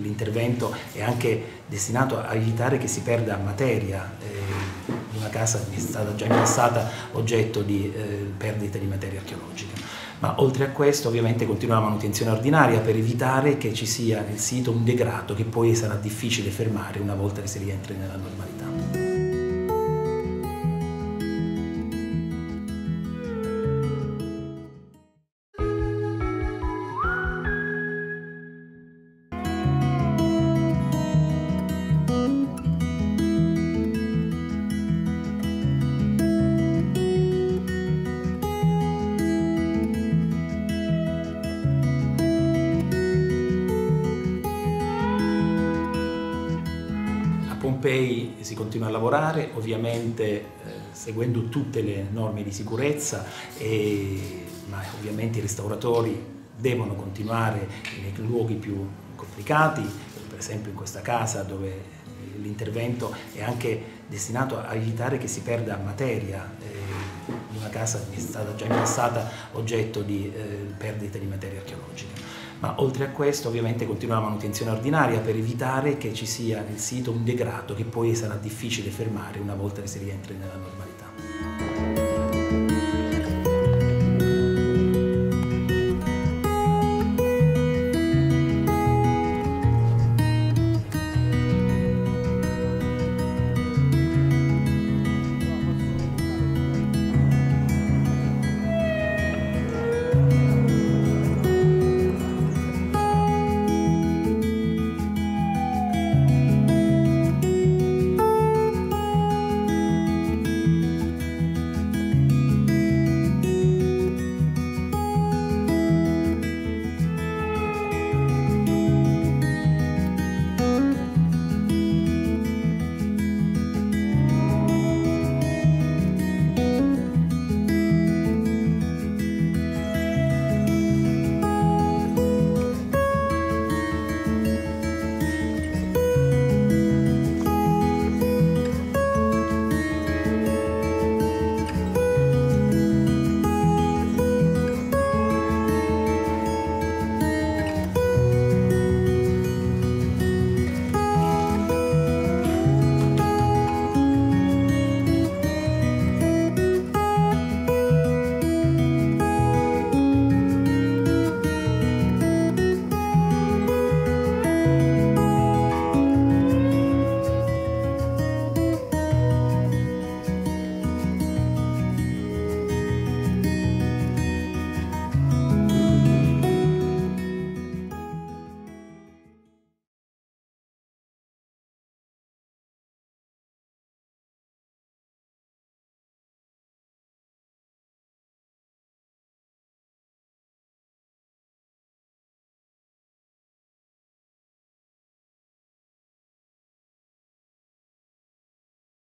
l'intervento è anche destinato a evitare che si perda materia. Eh, una casa è stata già in passata oggetto di eh, perdite di materia archeologica. Ma oltre a questo ovviamente continua la manutenzione ordinaria per evitare che ci sia nel sito un degrado che poi sarà difficile fermare una volta che si rientri nella normalità. Pompei si continua a lavorare, ovviamente eh, seguendo tutte le norme di sicurezza, e, ma ovviamente i restauratori devono continuare nei luoghi più complicati, per esempio in questa casa dove l'intervento è anche destinato a evitare che si perda materia. Eh, una casa è stata già in passata oggetto di eh, perdite di materia archeologica ma oltre a questo ovviamente continua la manutenzione ordinaria per evitare che ci sia nel sito un degrado che poi sarà difficile fermare una volta che si rientri nella normalità.